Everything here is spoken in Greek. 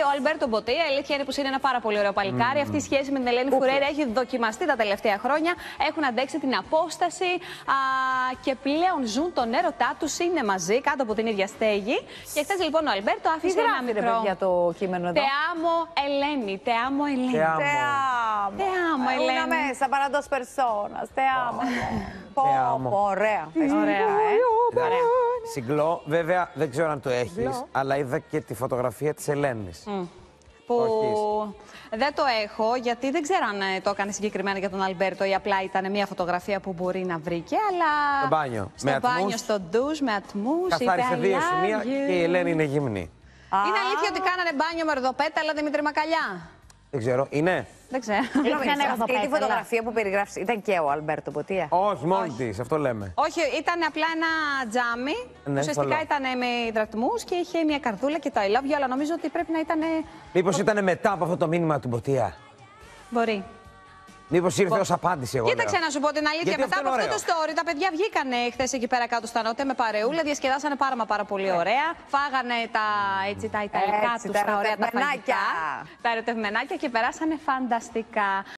Ο Αλμπέρτο Μποτία, η αλήθεια είναι πως είναι ένα πάρα πολύ ωραίο παλικάρι. Αυτή η σχέση με την Ελένη Φουρέρη έχει δοκιμαστεί τα τελευταία χρόνια. Έχουν αντέξει την απόσταση α, και πλέον ζουν τον έρωτά τους, είναι μαζί κάτω από την ίδια στέγη. Και χθες λοιπόν ο Αλμπέρτο Τι άφησε ένα γράφει ρε μικρό. παιδιά το κείμενο εδώ; Teamo Ελένη, Teamo Ελένη. Te amo. Te amo. Te amo, Una Elena. mesa para dos personas. Te amo. Πω, amo. πω, ωραία. Ωραία, ε. Εντάξει, Συγκλώ, βέβαια δεν ξέρω αν το έχεις, αλλά είδα και τη φωτογραφία της Ελένης. Που Όχι. δεν το έχω, γιατί δεν ξέρω αν ε, το έκανε συγκεκριμένα για τον Αλμπέρτο ή απλά ήταν μια φωτογραφία που μπορεί να βρήκε. Αλλά Στο μπάνιο, Στο με μπάνιο, ατμούς. στο ντουζ, με ατμούς. Καθάρισε δύο σημεία και η Ελένη είναι γυμνή. Είναι αλήθεια ότι κάνανε μπάνιο με ροδοπέταλα Δημήτρη Μακαλιά. Δεν ξέρω, είναι; Δεν ξέρω. Συγγνώμη, Είχαν σε αυτή τη ροδοπέταλα. φωτογραφία που περιγράφεις ήταν και ο Αλμπέρτο Ποτία. Όχι, μόνη της, αυτό λέμε. Όχι, ήταν απλά ένα τζάμι. Ναι, ουσιαστικά θολό. ήταν με υδρατμούς και είχε μια καρδούλα και το I love you, αλλά νομίζω ότι πρέπει να ήταν. Μήπως ήταν μετά από αυτό το μήνυμα του Μποτία. Μπορεί. Μήπως ήρθε ως απάντηση, εγώ. Κοίταξε λέω. να σου πω την αλήθεια. Γιατί Μετά αυτό από είναι αυτό το story, τα παιδιά βγήκανε χθες εκεί πέρα κάτω στα νότια με παρεούλα, διασκεδάσανε πάρα μα πάρα πολύ ωραία. Φάγανε τα, έτσι, τα ιταλικά Έτσι, τους, τα τα ωραία τα ερωτευμενάκια. φαγητά, τα ερωτευμενάκια και περάσανε φανταστικά.